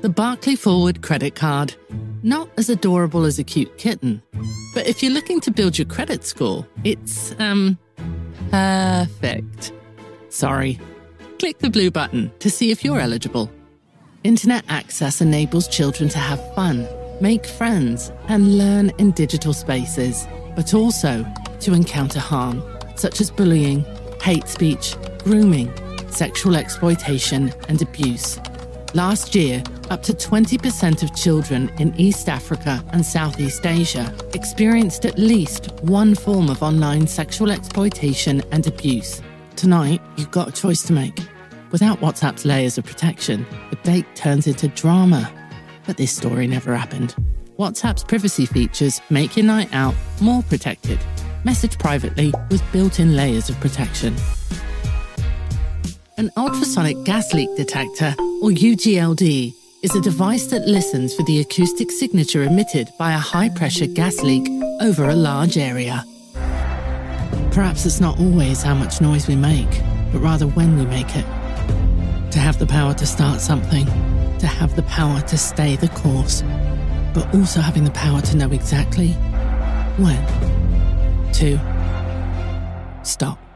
the Barclay Forward credit card. Not as adorable as a cute kitten, but if you're looking to build your credit score, it's, um, perfect. Sorry. Click the blue button to see if you're eligible. Internet access enables children to have fun, make friends, and learn in digital spaces, but also to encounter harm, such as bullying, hate speech, grooming, sexual exploitation, and abuse. Last year, up to 20% of children in East Africa and Southeast Asia experienced at least one form of online sexual exploitation and abuse. Tonight, you've got a choice to make. Without WhatsApp's layers of protection, the date turns into drama. But this story never happened. WhatsApp's privacy features make your night out more protected. Message privately with built in layers of protection. An ultrasonic gas leak detector, or UGLD, is a device that listens for the acoustic signature emitted by a high pressure gas leak over a large area. Perhaps it's not always how much noise we make, but rather when we make it. To have the power to start something, to have the power to stay the course, but also having the power to know exactly when to stop.